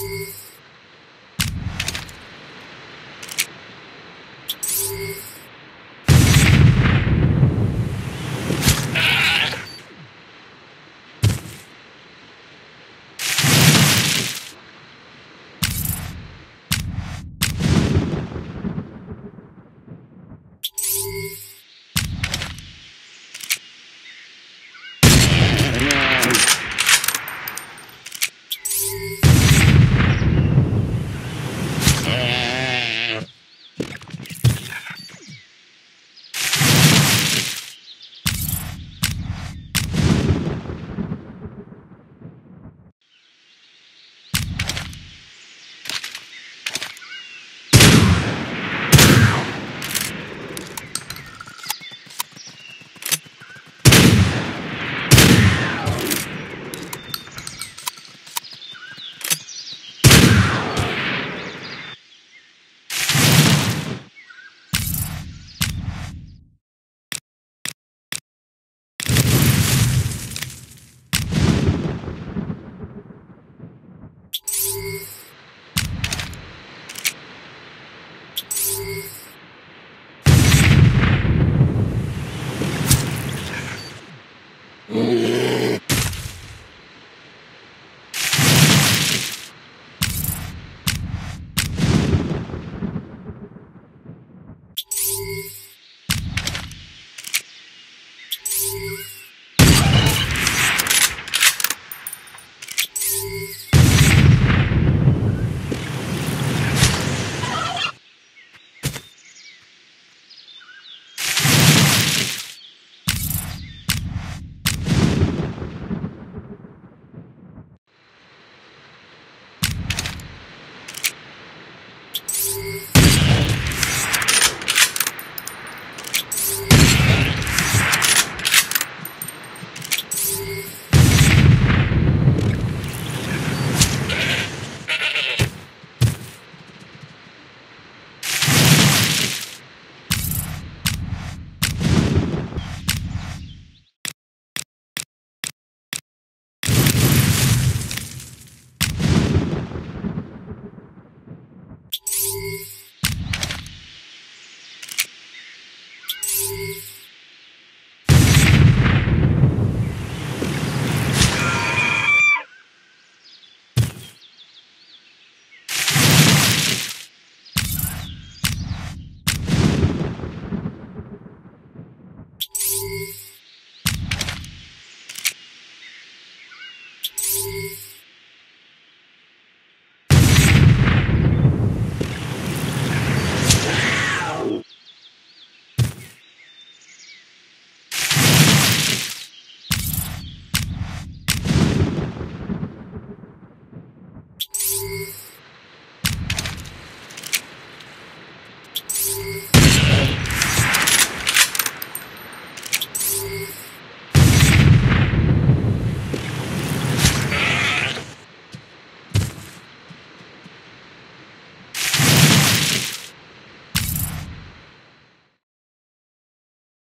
Thank you. out. You